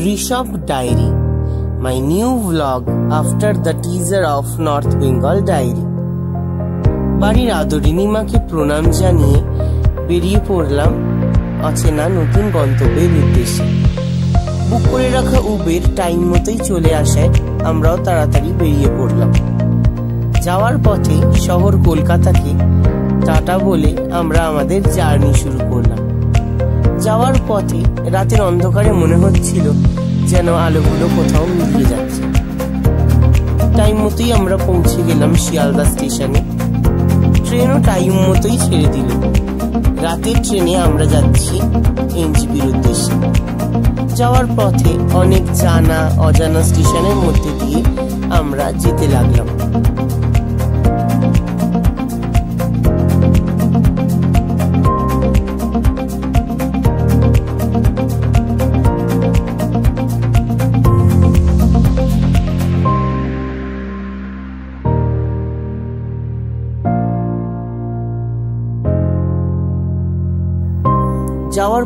Rishabh Diary, my new vlog after the teaser of North Bengal Diary. বাড়ির আদরিনী মাকে প্রণাম জানিয়ে বেরিয়ে পড়লাম অচেনা নতুন গন্তব্যের উদ্দেশ্যে। বুক করে রাখা উবের টাইম মতোই চলে আসায় আমরাও তাড়াতাড়ি বেরিয়ে পড়লাম। যাওয়ার পথে শহর কলকাতাকে টাটা বলে আমরা আমাদের জার্নি শুরু করলাম। যাওয়ার পথে রাতের অন্ধকারে মনে হচ্ছিল যেন আলোগুলো কোথাও মিলিয়ে যাচ্ছে। টাইম মতোই আমরা পৌঁছে গেলাম শিয়ালদা স্টেশনে। ট্রেনও টাইম মতোই ছেড়ে দিল। রাতের ট্রেনে আমরা যাচ্ছি এনজিপির উদ্দেশ্যে। যাওয়ার পথে অনেক জানা, অজানা স্টেশনের মধ্যে দিয়ে আমরা যেতে লাগলাম।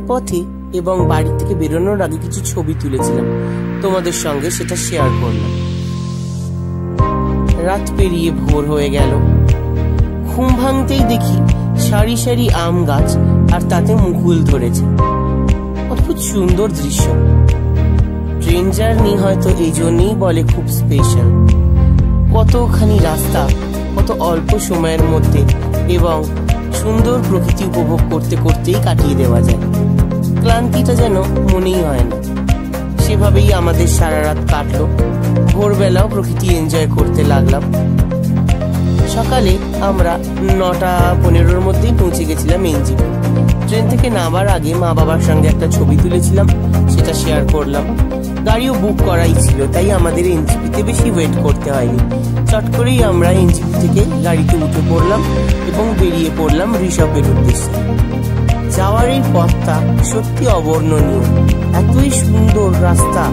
পথে এবং বাড়ি থেকে বেরোনোর আগে কিছু ছবি তুলেছিলাম। তোমাদের সঙ্গে সেটা শেয়ার করলাম। রাত পেরিয়ে ভোর হয়ে গেল। ঘুম ভাঙতেই দেখি সারি সারি আম গাছ আর তাতে মুকুল ধরেছে। অদ্ভুত সুন্দর দৃশ্য। ট্রেন জার্নি হয়তো এই জন্যই বলে খুব স্পেশাল কতখানি রাস্তা, কত অল্প সময়ের মধ্যে এবং সুন্দর প্রকৃতি উপভোগ করতে করতেই কাটিয়ে দেওয়া যায়। ক্লান্তিটা যেন মনেই হয় না। সেভাবেই আমাদের সারা রাত কাটলো। ভোরবেলাও প্রকৃতি এনজয় করতে লাগলাম। সকালে আমরা নটা পনেরোর মধ্যেই পৌঁছে গেছিলাম এনজিপি ট্রেন থেকে নামার আগে মা বাবার সঙ্গে একটা ছবি তুলেছিলাম, সেটা শেয়ার করলাম। গাড়িও বুক করাই ছিল, তাই আমাদের এনজিপিতে বেশি ওয়েট করতে হয়নি। চট করেই আমরা এনজিপি থেকে গাড়িতে উঠে পড়লাম এবং বেরিয়ে পড়লাম ঋষভের উদ্দেশ্যে। যাওয়ার এই পথটা সত্যি অবর্ণনীয়। এতই সুন্দর রাস্তা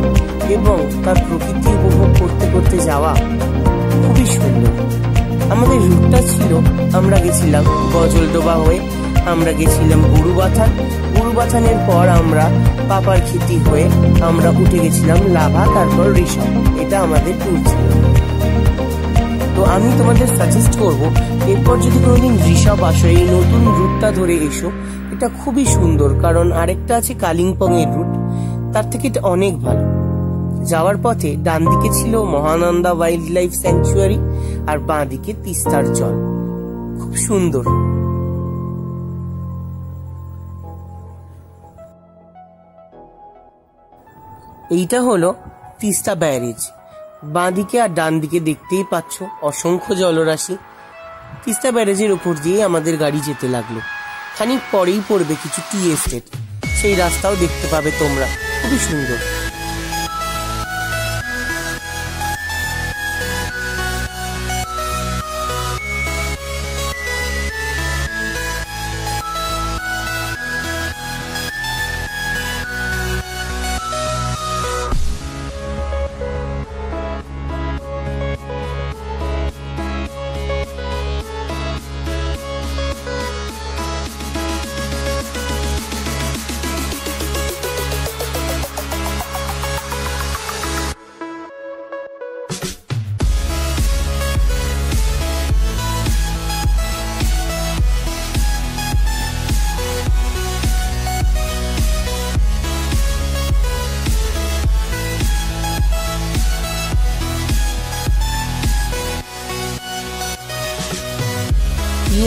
এবং তার প্রকৃতি উপভোগ করতে করতে যাওয়া খুবই সুন্দর। আমাদের রুটটা ছিল, আমরা গেছিলাম গজলডোবা হয়ে, আমরা গেছিলাম গুরুবাথান। গুরুবাথানের পর আমরা পাপার খেতি হয়ে আমরা উঠে গেছিলাম লাভা, তারপর ঋষভ। এটা আমাদের ট্যুর ছিল। তো আমি তোমাদের সাজেস্ট করব, এরপর যদি কোনোদিন ঋষভ আসো, এই নতুন রুটটা ধরে এসো, এটা খুবই সুন্দর, কারণ আরেকটা আছে কালিম্পং এর রুট তার থেকে এটা অনেক ভালো। যাওয়ার পথে ডান দিকে ছিল মহানন্দা ওয়াইল্ড লাইফ স্যাংচুয়ারি আর বাঁ দিকে তিস্তার জল। খুব সুন্দর। এইটা হলো তিস্তা ব্যারেজ। বাঁ দিকে আর ডান দিকে দেখতেই পাচ্ছ অসংখ্য জলরাশি। তিস্তা ব্যারেজের উপর দিয়ে আমাদের গাড়ি যেতে লাগল। খানিক পরেই পড়বে কিছু টি এস্টেট। সেই রাস্তাও দেখতে পাবে তোমরা। খুবই সুন্দর।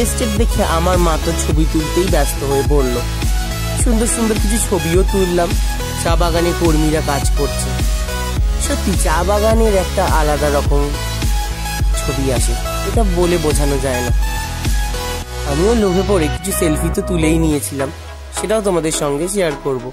এস্টেট দেখে আমার মা তো ছবি তুলতেই ব্যস্ত হয়ে পড়ল সুন্দর সুন্দর কিছু ছবিও তুললাম, চা বাগানে কর্মীরা কাজ করছে। সত্যি, চা বাগানের একটা আলাদা রকম ছবি আসে, এটা বলে বোঝানো যায় না। আমিও লোভে পড়ে কিছু সেলফি তো তুলেই নিয়েছিলাম, সেটাও তোমাদের সঙ্গে শেয়ার করব।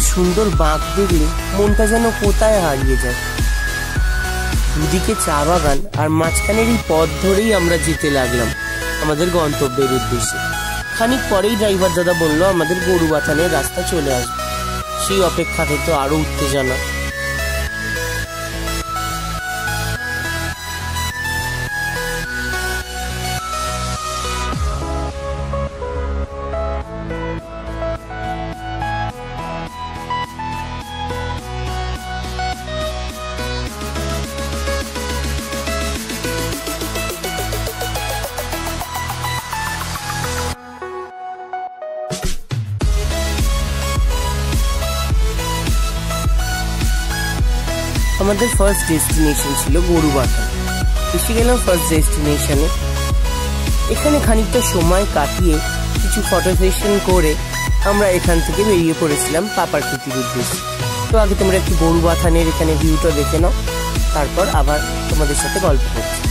সুন্দর বাঁক দেখলে মনটা যেন কোথায় হারিয়ে যায়। দুদিকে চা বাগান আর মাঝখানের এই পথ ধরেই আমরা যেতে লাগলাম আমাদের গন্তব্যের উদ্দেশ্যে। খানিক পরেই ড্রাইভার দাদা বলল, আমাদের গরু বাথানের রাস্তা চলে আসবে। সেই অপেক্ষা তো আরও উত্তেজনা। আমাদের ফার্স্ট ডেস্টিনেশন ছিল গরুবাথা এসে গেলাম ফার্স্ট ডেস্টিনেশনে এখানে খানিকটা সময় কাটিয়ে কিছু ফটো সেশন করে আমরা এখান থেকে বেরিয়ে পড়েছিলাম পাপার কুটির উদ্দেশ্যে। তো আগে তোমরা একটি গরু বাথানের এখানে ভিউটা দেখে নাও, তারপর আবার তোমাদের সাথে গল্প করছি।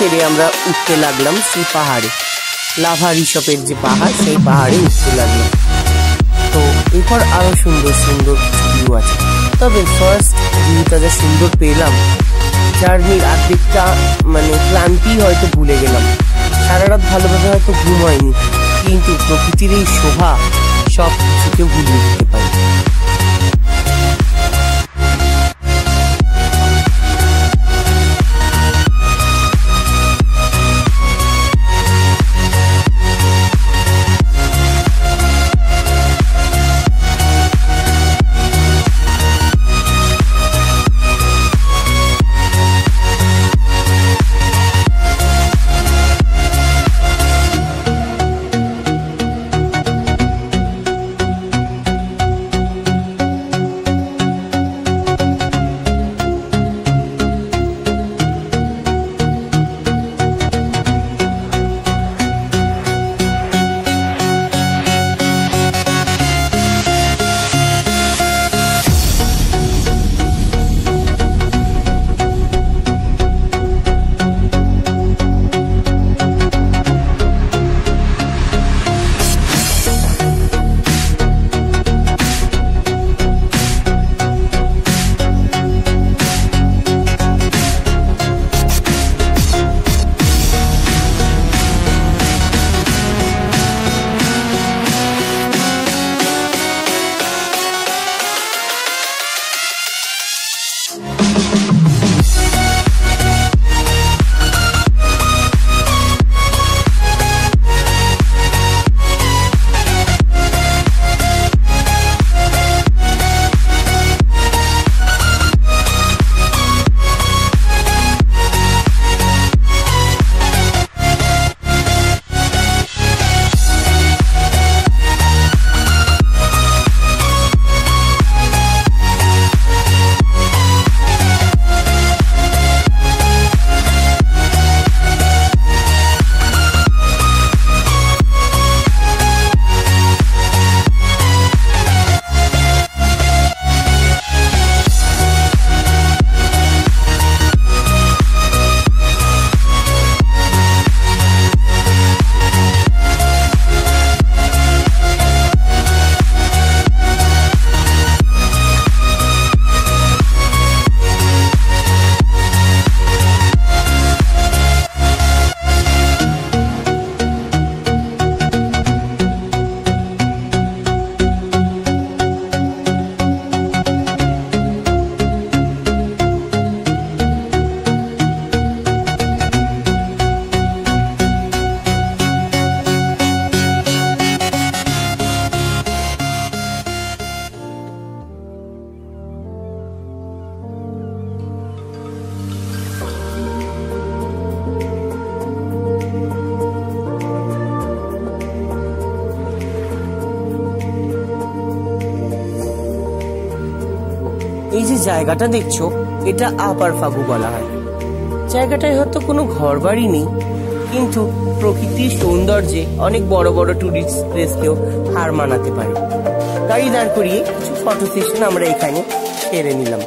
ছেড়ে আমরা উঠতে লাগলাম সেই পাহাড়ে। লাভা ঋষপের যে পাহাড়, সেই পাহাড়ে উঠতে লাগলাম। তো এরপর আরও সুন্দর সুন্দর ভিউ আছে। তবে ফার্স্ট ভিউটা যা সুন্দর পেলাম জার্নির আর্ধেকটা মানে ক্লান্তি হয়তো ভুলে গেলাম। সারা রাত ভালোভাবে হয়তো ঘুম হয়নি কিন্তু প্রকৃতির এই শোভা সব কিছুকে ভুলিয়ে দিতে পারি। জায়গাটা দেখছ, এটা আপার ফাগু বলা হয়। জায়গাটায় হয়তো কোনো ঘর বাড়ি নেই, কিন্তু প্রকৃতির সৌন্দর্যে অনেক বড় বড় টুরিস্ট প্লেসকেও হার মানাতে পারে। গাড়ি দাঁড় করিয়ে কিছু ফটো সেশন আমরা এখানে সেরে নিলাম।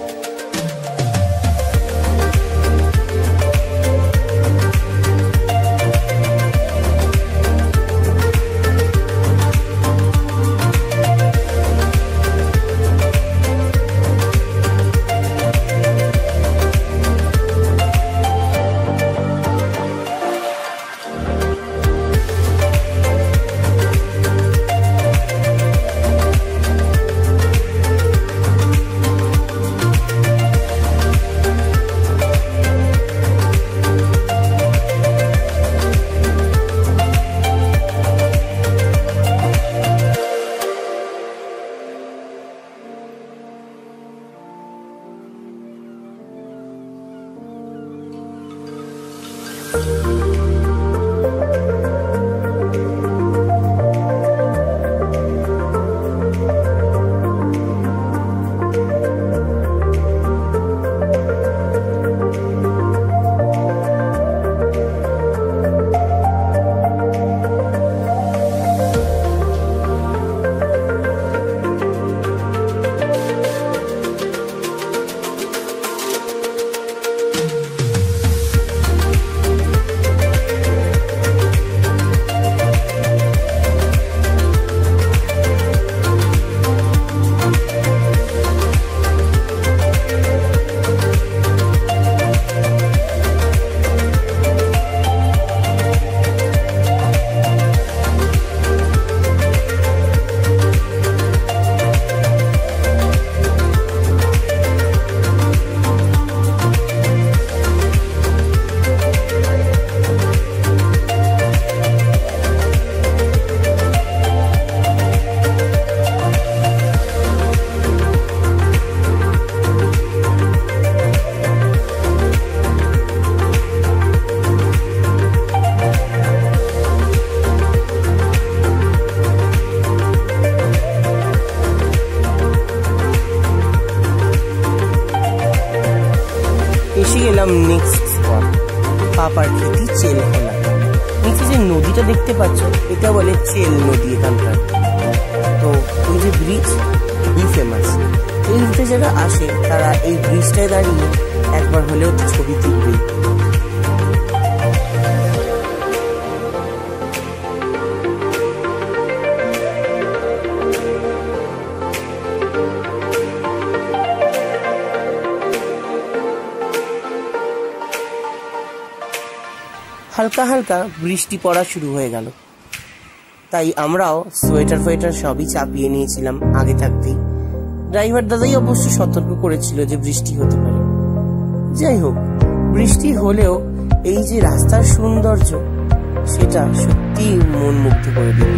হালকা হালকা বৃষ্টি পড়া শুরু হয়ে গেল। তাই আমরাও সোয়েটার ফোয়েটার সবই চাপিয়ে নিয়েছিলাম আগে থাকতেই। ড্রাইভার দাদাই অবশ্য সতর্ক করেছিল যে বৃষ্টি হতে পারে। যাই হোক, বৃষ্টি হলেও এই যে রাস্তার সৌন্দর্য, সেটা সত্যি মন মুগ্ধ করে দিল।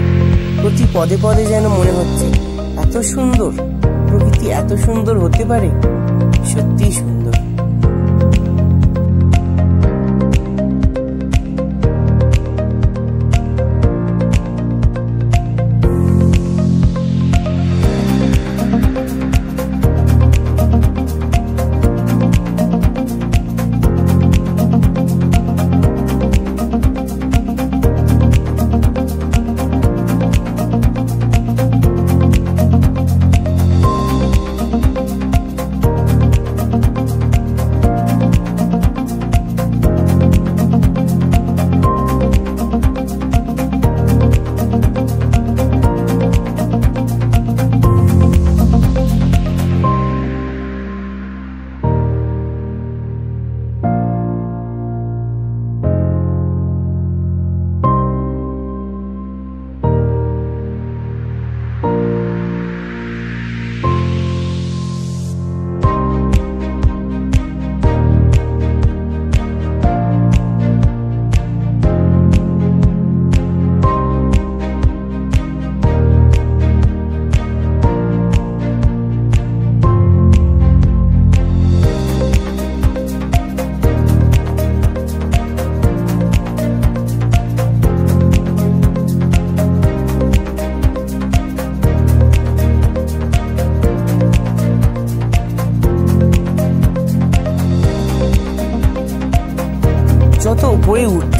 প্রতি পদে পদে যেন মনে হচ্ছে, এত সুন্দর, প্রকৃতি এত সুন্দর হতে পারে? সত্যি সুন্দর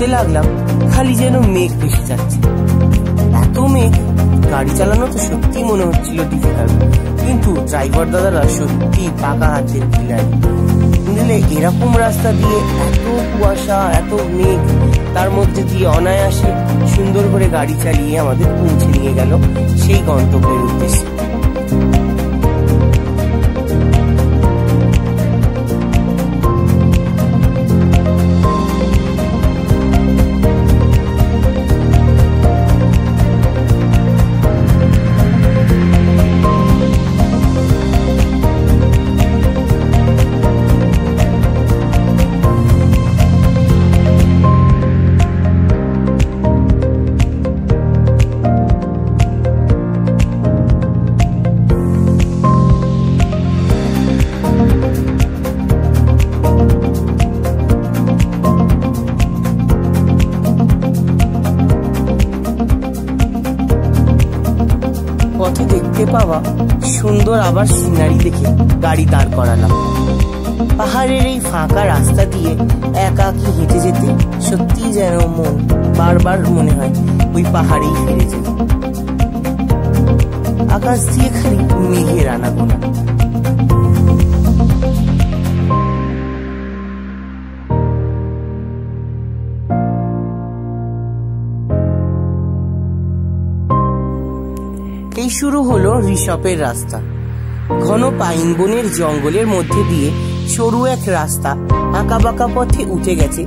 এগোতে লাগলাম, খালি যেন মেঘ ভেসে যাচ্ছে। এত মেঘ, গাড়ি চালানো তো সত্যি মনে হচ্ছিল ডিফিকাল্ট কিন্তু ড্রাইভার দাদারা সত্যি পাকা হাতের খিলাড়ি বুঝলে, এরকম রাস্তা দিয়ে এত কুয়াশা, এত মেঘ, তার মধ্যে দিয়ে অনায়াসে সুন্দর করে গাড়ি চালিয়ে আমাদের পৌঁছে নিয়ে গেল সেই গন্তব্যের উদ্দেশ্যে। পাওয়া সুন্দর আবার সিনারি দেখে গাড়ি দাঁড় করালাম। পাহাড়ের এই ফাঁকা রাস্তা দিয়ে একাকি হেঁটে যেতে সত্যি যেন মন বারবার মনে হয় ওই পাহাড়েই ফিরে যেতে। আকাশ দিয়ে খালি মেঘের আনাগোনা। শুরু হলো ঋষপের রাস্তা। ঘন পাইন বনের জঙ্গলের মধ্যে দিয়ে সরু এক রাস্তা আঁকা বাঁকা পথে উঠে গেছে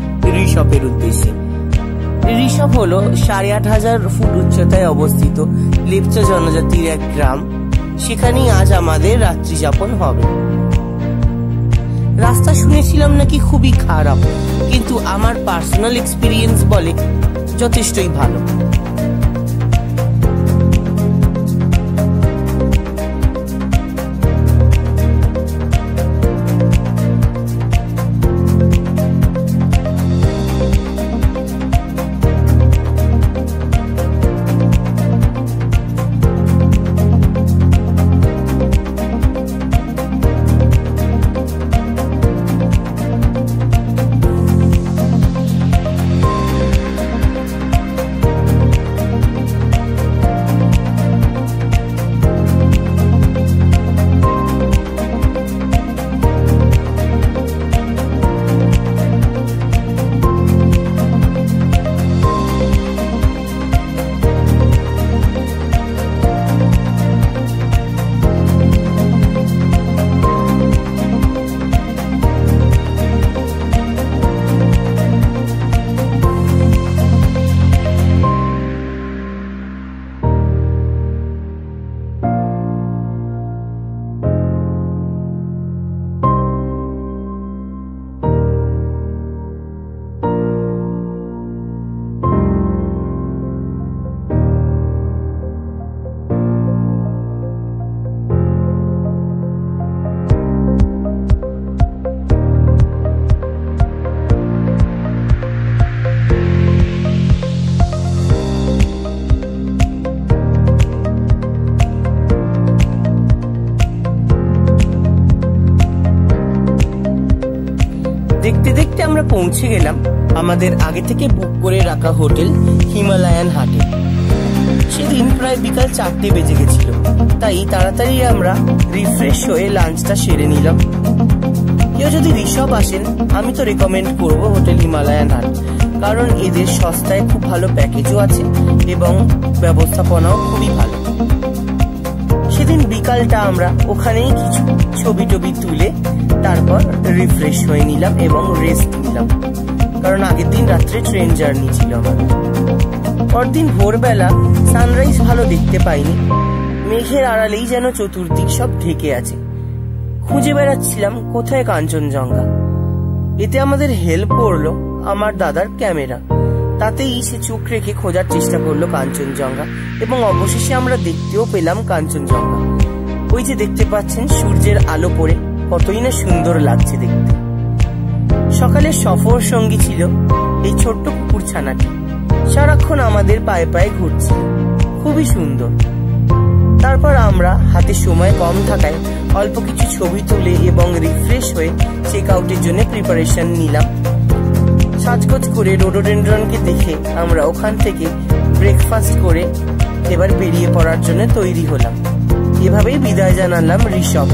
ঋষপের উদ্দেশ্যে। ঋষভ হল সাড়ে আট হাজার ফুট উচ্চতায় অবস্থিত লেপচা জনজাতির এক গ্রাম। সেখানেই আজ আমাদের রাত্রি যাপন হবে। রাস্তা শুনেছিলাম নাকি খুবই খারাপ, কিন্তু আমার পার্সোনাল এক্সপিরিয়েন্স বলে যথেষ্টই ভালো। পৌঁছে গেলাম আমাদের আগে থেকে বুক করে রাখা হোটেল হিমালয়ান হাটে। সেদিন প্রায় বিকাল চারটে বেজে গেছিল। তাই তাড়াতাড়ি আমরা রিফ্রেশ হয়ে লাঞ্চটা সেরে নিলাম। কেউ যদি ঋষভ আসেন, আমি তো রেকমেন্ড করব হোটেল হিমালয়ান হাট। কারণ এদের সস্তায় খুব ভালো প্যাকেজও আছে এবং ব্যবস্থাপনাও খুবই ভালো। সেদিন বিকালটা আমরা ওখানেই কিছু ছবি টবি তুলে তারপর রিফ্রেশ হয়ে নিলাম এবং রেস্ট নিলাম। কারণ আগের দিন রাত্রে ট্রেন জার্নি ছিল আমার। পরদিন ভোরবেলা সানরাইজ ভালো দেখতে পাইনি। মেঘের আড়ালেই যেন চতুর্দিক সব ঢেকে আছে। খুঁজে বেড়াচ্ছিলাম কোথায় কাঞ্চনজঙ্ঘা। এতে আমাদের হেল্প করল আমার দাদার ক্যামেরা তাতেই সে চোখ রেখে খোঁজার চেষ্টা করল কাঞ্চনজঙ্ঘা, এবং অবশেষে আমরা দেখতেও পেলাম কাঞ্চনজঙ্ঘা। ওই যে দেখতে পাচ্ছেন, সূর্যের আলো পড়ে, কতই না সুন্দর লাগছে দেখতে। সকালের সফর সঙ্গী ছিল এই ছোট্ট কুকুর ছানাটি সারাক্ষণ আমাদের পায়ে পায়ে ঘুরছে খুবই সুন্দর। তারপর আমরা হাতে সময় কম থাকায় অল্প কিছু ছবি তুলে এবং রিফ্রেশ হয়ে চেক আউটের জন্য প্রিপারেশন নিলাম। সাজগোজ করে রোডোডেন্ড্রনকে দেখে আমরা ওখান থেকে ব্রেকফাস্ট করে এবার বেরিয়ে পড়ার জন্য তৈরি হলাম। এভাবেই বিদায় জানালাম ঋষভ।